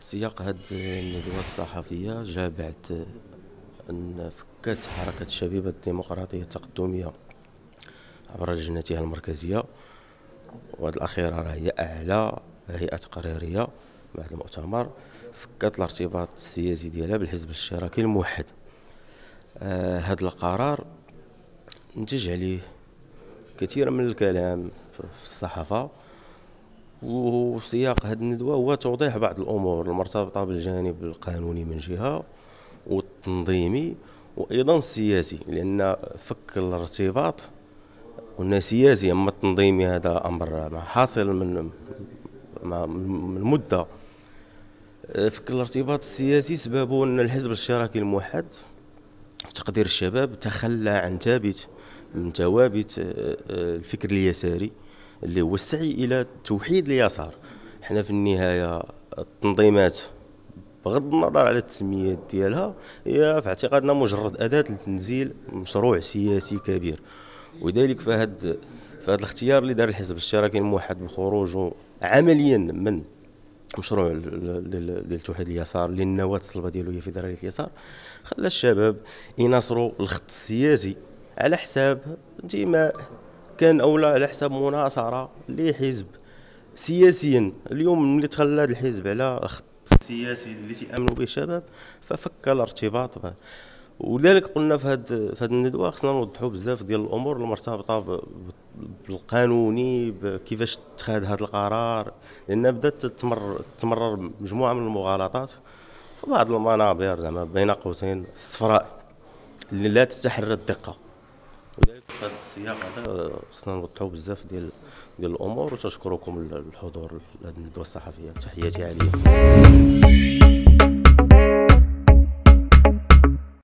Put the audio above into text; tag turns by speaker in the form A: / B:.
A: سياق هاد الندوة الصحفية جاء بعد أن فكات حركة الشبيبة الديمقراطية التقدمية عبر لجنتها المركزية وهذه الأخيرة راه هي أعلى هيئة تقريرية بعد المؤتمر. فكات الارتباط السياسي ديالها بالحزب الاشتراكي الموحد. آه هذا القرار نتج عليه كثير من الكلام في الصحافة. وسياق هذه الندوة هو توضيح بعض الأمور المرتبطة بالجانب القانوني من جهة والتنظيمي وأيضا السياسي لأن فك الارتباط قلنا سياسي أما التنظيمي هذا أمر حاصل من من مدة. فك الارتباط السياسي سببه أن الحزب الاشتراكي الموحد في تقدير الشباب تخلى عن ثابت من ثوابت الفكر اليساري. اللي هو السعي إلى توحيد اليسار. إحنا في النهاية التنظيمات بغض النظر على التسميات ديالها هي في اعتقادنا مجرد أداة لتنزيل مشروع سياسي كبير. ولذلك فهاد فهاد الاختيار اللي دار الحزب الاشتراكي الموحد بخروجه عمليا من مشروع ديال توحيد اليسار اللي النواه الصلبة ديالو هي فيدراليه اليسار خلى الشباب يناصروا الخط السياسي على حساب انتماء كان اولى على حساب مناصرة لحزب سياسيا. اليوم ملي تخلى هذا الحزب على الخط السياسي اللي تيأمنوا به الشباب ففك الارتباط ولذلك قلنا في هذه في هذه الندوة خصنا نوضحوا بزاف ديال الأمور المرتبطة بالقانوني كيفاش اتخذ هذا القرار لأن بدات تمر تمرر مجموعة من المغالطات في بعض المنابر زعما بين قوسين الصفراء اللي لا تتحرى الدقة. ولذلك في هذا السياق هذا خصنا نوضحوا بزاف ديال ديال الأمور وتشكركم الحضور لهذه الندوة الصحفية. تحياتي عليكم.